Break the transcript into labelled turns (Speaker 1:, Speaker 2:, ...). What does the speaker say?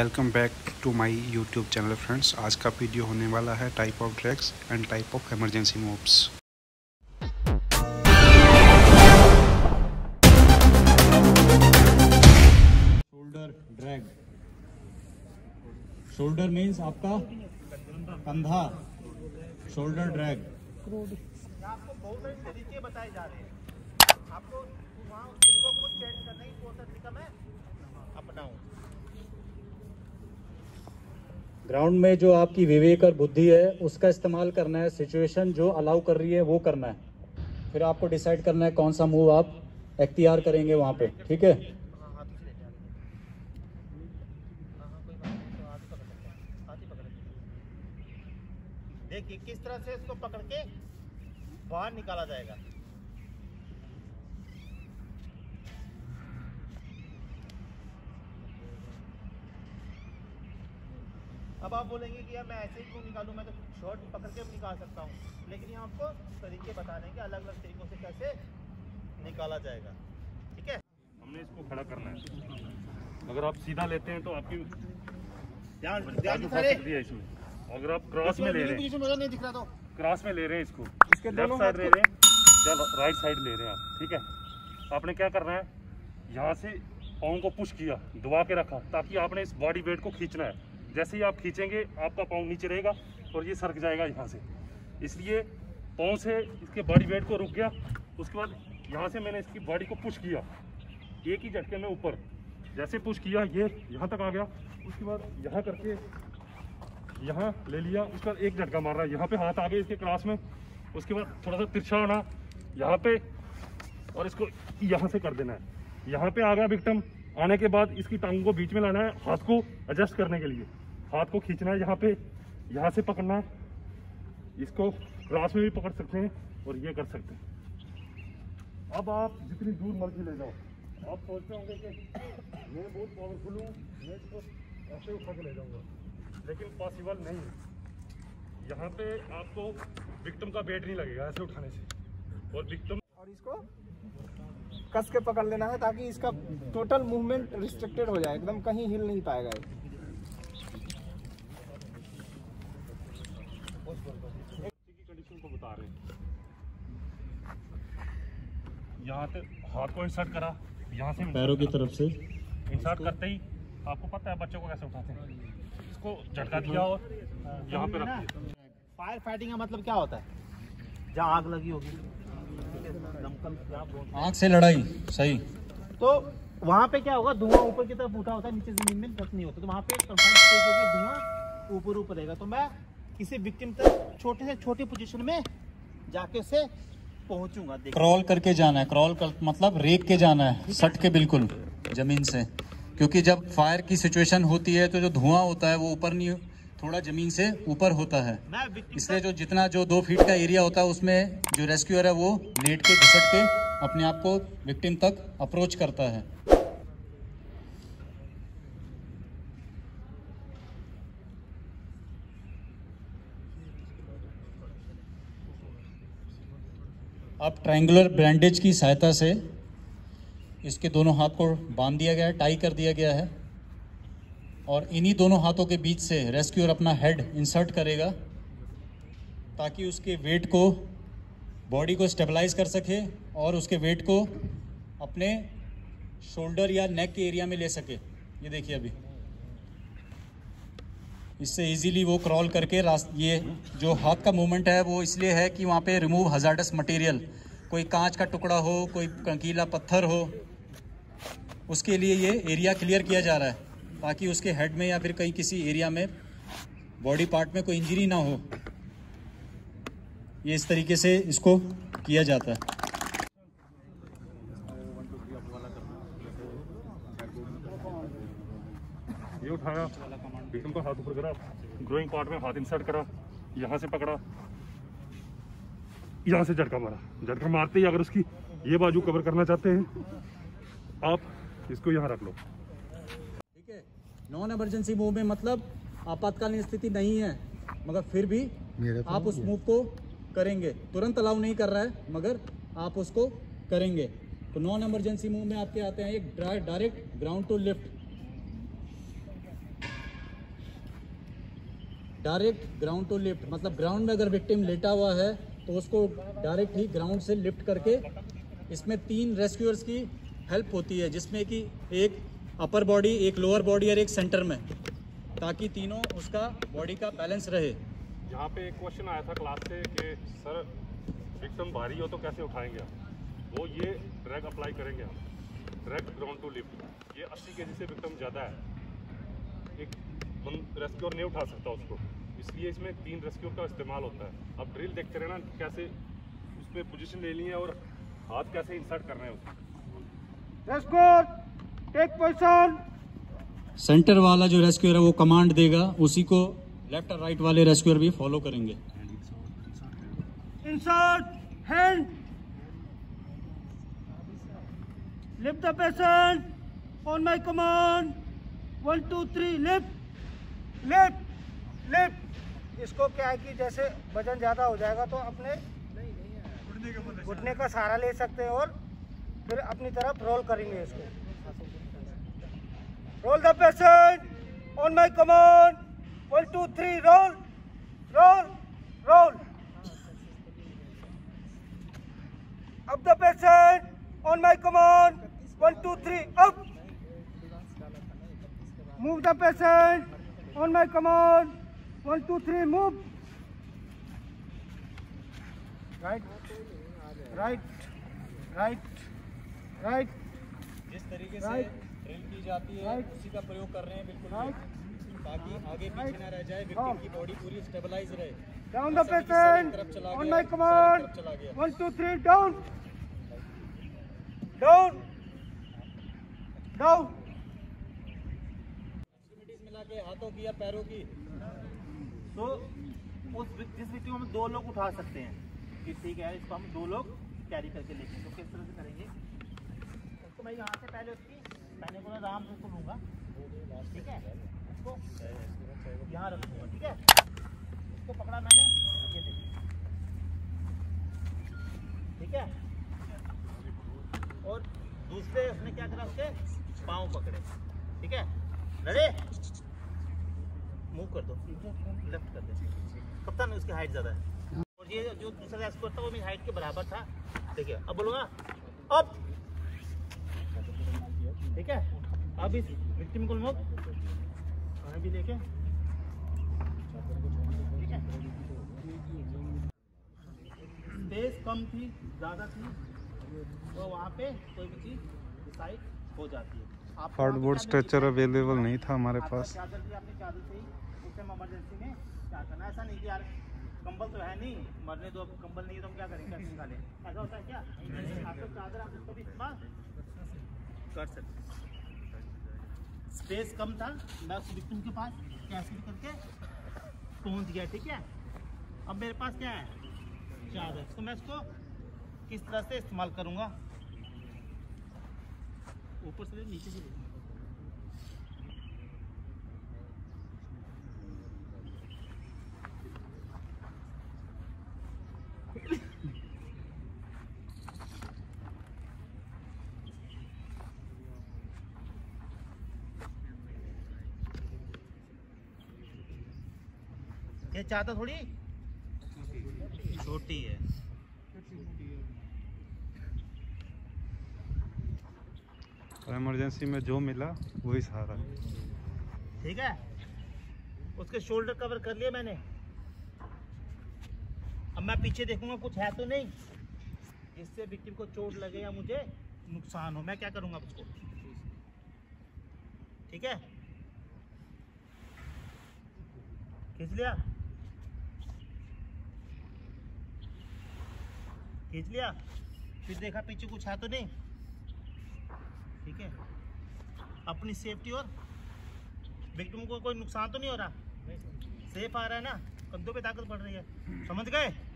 Speaker 1: Welcome back to my YouTube channel friends. आज का video होने वाला है type of drags and type of emergency moves
Speaker 2: shoulder drag shoulder means आपका कंधा। शोल्डर ड्रैग
Speaker 3: आपको बहुत सारे तरीके बताए जा रहे हैं आपको वहाँ उस तरीकों को चेंज करने की सा तरीका मैं अपनाऊं
Speaker 2: ग्राउंड में जो आपकी विवेक और बुद्धि है, उसका इस्तेमाल करना है सिचुएशन जो अलाउ कर रही है, वो करना है। फिर आपको डिसाइड करना है कौन सा मूव आप एख्तियार करेंगे वहाँ पे, ठीक है?
Speaker 3: देखिए, किस तरह से इसको पकड़ के बाहर निकाला जाएगा। अब आप बोलेंगे कि यार मैं ऐसे ही क्यों निकालूं? मैं तो शॉर्ट पकड़ के भी निकाल सकता हूँ। लेकिन यहाँ आपको तरीके बताने के अलग अलग तरीकों से कैसे निकाला जाएगा। ठीक है?
Speaker 4: हमने इसको खड़ा करना है। अगर आप सीधा लेते हैं तो आपकी है इसमें। अगर आप क्रॉस में ले रहे हैं।
Speaker 3: तो।
Speaker 4: क्रॉस में ले रहे हैं इसको।
Speaker 2: इसके
Speaker 4: लेफ़्ट साइड ले रहे हैं चलो राइट साइड ले रहे हैं आप। ठीक है? आपने क्या करना है? यहाँ से पाँव को पुश किया दबा के रखा ताकि आपने इस बॉडी वेट को खींचना है। जैसे ही आप खींचेंगे, आपका पाँव नीचे रहेगा और ये सरक जाएगा यहाँ से। इसलिए पाँव से इसके बॉडी वेट को रुक गया, उसके बाद यहाँ से मैंने इसकी बॉडी को पुश किया। एक ही झटके में ऊपर। जैसे पुश किया, ये यहाँ तक आ गया। उसके बाद यहाँ करके यहाँ ले लिया, उसके बाद एक झटका मार रहा है। यहाँ पे हाथ आ गए इसके क्रॉस में। उसके बाद थोड़ा सा तिरछा होना, यहाँ पे और इसको यहाँ से कर देना है। यहाँ पे आ गया विक्टम। आने के बाद इसकी टांग को बीच में लाना है हाथ को एडजस्ट करने के लिए। हाथ को खींचना है यहाँ पे, यहाँ से पकड़ना है। इसको क्रॉस में भी पकड़ सकते हैं और ये कर सकते हैं। अब आप जितनी दूर मर्ज़ी ले जाओ। आप सोचते होंगे कि मैं बहुत पावरफुल हूँ, मैं इसको ऐसे उठा के ले जाऊँगा। लेकिन पॉसिबल नहीं है। यहाँ पे आपको विक्टम का वेट नहीं लगेगा ऐसे उठाने से। और विक्टिम
Speaker 5: और इसको कस के पकड़ लेना है ताकि इसका टोटल मूवमेंट रिस्ट्रिक्टेड हो जाए। एकदम कहीं हिल नहीं पाएगा ये।
Speaker 4: की कंडीशन को बता रहे हैं यहाँ पे हाथ को इंसर्ट करा। यहाँ से
Speaker 2: पैरों की तरफ़ से।
Speaker 4: इंसर्ट करते ही आपको पता है बच्चों को कैसे उठाते हैं। इसको झटका दिया और यहाँ पे रख
Speaker 3: फायर फाइटिंग का मतलब क्या होता है? जहाँ आग लगी होगी।
Speaker 2: आँख से लड़ाई सही।
Speaker 3: तो वहाँ पे क्या होगा? धुआँ ऊपर की तरफ़ उठा होता है नीचे ज़मीन में टच नहीं होता। तो वहाँ पे धुआँ ऊपर ऊपर रहेगा। तो मैं किसी विक्टिम तक छोटे से छोटी पोजीशन में जाके से पहुंचूँगा।
Speaker 2: क्रॉल करके जाना है। क्रॉल कर मतलब रेक के जाना है। सट के बिल्कुल ज़मीन से। क्योंकि जब फायर की सिचुएशन होती है तो जो धुआँ होता है वो ऊपर नहीं थोड़ा ज़मीन से ऊपर होता है। इसलिए जो जितना जो दो फीट का एरिया होता है उसमें जो रेस्क्यूअर है वो लेट के घिसट के अपने आप को विक्टिम तक अप्रोच करता है। अब ट्रायंगुलर बैंडेज की सहायता से इसके दोनों हाथ को बाँध दिया गया है टाई कर दिया गया है। और इन्हीं दोनों हाथों के बीच से रेस्क्यूअर अपना हेड इंसर्ट करेगा ताकि उसके वेट को, बॉडी को स्टेबलाइज कर सके और उसके वेट को अपने शोल्डर या नेक के एरिया में ले सके। ये देखिए अभी। इससे इजीली वो क्रॉल करके रास, ये जो हाथ का मूवमेंट है, वो इसलिए है कि वहाँ पे रिमूव हजार्डस मटेरियल कोई कांच का टुकड़ा हो, कोई कंकीला पत्थर हो, उसके लिए ये एरिया क्लियर किया जा रहा है। ताकि उसके हेड में या फिर कहीं किसी एरिया में बॉडी पार्ट में कोई इंजरी ना हो। ये इस तरीके से इसको किया जाता है।
Speaker 4: ये उठाया। विक्टिम का हाथ ऊपर करा। ग्रोइंग पार्ट में हाथ इंसर्ट करा। यहाँ से पकड़ा। यहाँ से झटका मारा। झटका मारते ही अगर उसकी ये बाजू कवर करना चाहते हैं, आप इसको यहाँ रख लो।
Speaker 2: नॉन एमरजेंसी मूव में मतलब आपातकालीन स्थिति नहीं है मगर फिर भी आप उस मूव को करेंगे। तुरंत अलाउ नहीं कर रहा है मगर आप उसको करेंगे। तो नॉन एमरजेंसी मूव में आपके आते हैं एक direct ground to lift direct ground to lift मतलब ग्राउंड में अगर विक्टिम लेटा हुआ है तो उसको डायरेक्ट ही ग्राउंड से लिफ्ट करके इसमें तीन रेस्क्यूअर्स की हेल्प होती है जिसमें कि एक अपर बॉडी एक लोअर बॉडी और एक सेंटर में ताकि तीनों उसका बॉडी का बैलेंस रहे।
Speaker 4: यहाँ पे एक क्वेश्चन आया था क्लास से कि सर विक्टिम भारी हो तो कैसे उठाएँगे आप? वो ये ड्रैग अप्लाई करेंगे आप। ड्रैग ग्राउंड टू लिफ्ट ये 80 के से विक्टिम ज़्यादा है। एक रेस्क्यूर नहीं उठा सकता उसको। इसलिए इसमें तीन रेस्क्यूर का इस्तेमाल होता है। अब ड्रिल देखते रहे ना कैसे उसमें पोजिशन ले ली है और हाथ कैसे इंसर्ट कर रहे हैं उसमें।
Speaker 5: टेक पोजीशन
Speaker 2: सेंटर वाला जो रेस्क्यूअर है वो कमांड देगा उसी को लेफ़्ट और राइट वाले रेस्क्यूअर भी फॉलो करेंगे।
Speaker 5: Insert hand. Lift the patient on my command. One two three lift. Lift lift. इसको क्या है कि जैसे वज़न ज़्यादा हो जाएगा तो अपने घुटने का सहारा ले सकते हैं और फिर अपनी तरफ़ रोल करेंगे इसको। Roll the patient on my command one two three roll roll roll up the patient on my command one two three up move the patient on my command one two three move right right right right
Speaker 2: जिस तरीके
Speaker 5: से.
Speaker 2: Drill की जाती
Speaker 5: है,
Speaker 2: उसी का प्रयोग कर रहे हैं बिल्कुल ताकि आगे
Speaker 5: पीछे
Speaker 2: ना रह जाए
Speaker 5: victim
Speaker 2: की बॉडी पूरी स्टेबलाइज रहे।
Speaker 5: Down the
Speaker 2: ऐसा नहीं कि सर एक
Speaker 5: patient
Speaker 2: तरफ़ चला
Speaker 5: on
Speaker 2: गया,
Speaker 5: my
Speaker 2: सर एक
Speaker 5: command
Speaker 2: तरफ़ चला गया।
Speaker 5: one two three down. Down. Down.
Speaker 2: मिला के हाथों की या पैरों की।
Speaker 3: तो उस जिस व्यक्ति को हम दो लोग उठा सकते हैं। कि ठीक है इसको हम दो लोग कैरी करके लेंगे तो किस तरह से करेंगे? उसको मैं यहाँ से पहले उसकी पहले को मैं आराम से उसको लूँगा। ठीक है? उसको यहाँ रखूँगा ठीक है? उसको पकड़ा मैंने ये देखिए। ठीक है? और दूसरे उसने क्या करा उसके? पाँव पकड़े। ठीक है? लड़े मूव कर दो। लेफ़्ट कर दे। कप्तान, उसकी हाइट ज़्यादा है। और ये जो दूसरा एस्कोर्ट था वो मेरी हाइट के बराबर था। देखिए, अब बोलूँगा अब ठीक है? अब इस विक्टिम को लोग वहाँ भी लेके ठीक है? स्पेस कम थी ज़्यादा थी तो वहाँ पे कोई भी चीज़ डिसाइड हो जाती है।
Speaker 1: हार्डबोर्ड स्ट्रेचर अवेलेबल नहीं था हमारे पास।
Speaker 3: चादर भी आपने चादर से ही उस टाइम इमरजेंसी में क्या करना ऐसा नहीं कि यार कंबल तो है नहीं मरने दो अब कंबल नहीं है तो हम क्या करेंगे ऐसा होता है क्या? आपका चादर आप उसको भी इस्तेमाल कर सकते स्पेस कम था, मैं उस विक्टिम के पास कैसे करके पहुँच गया, ठीक है? अब मेरे पास क्या है? चार है। तो मैं इसको किस तरह से इस्तेमाल करूँगा? ऊपर से नीचे से देखूँगा ये चाहता थोड़ी? छोटी है।
Speaker 1: इमरजेंसी में जो मिला वही सहारा
Speaker 3: ठीक है? उसके शोल्डर कवर कर लिया मैंने। अब मैं पीछे देखूँगा कुछ है तो नहीं। जिससे विक्टिम को चोट लगे या मुझे नुकसान हो मैं क्या करूँगा उसको? ठीक है? खींच लिया? खींच लिया। फिर देखा पीछे कुछ है तो नहीं। ठीक है। अपनी सेफ्टी और विक्टिम को कोई नुकसान तो नहीं हो रहा? सेफ़ आ रहा है ना? कंधों पे ताकत पड़ रही है। समझ गए?